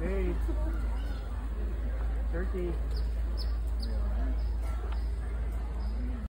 Hey. Turkey.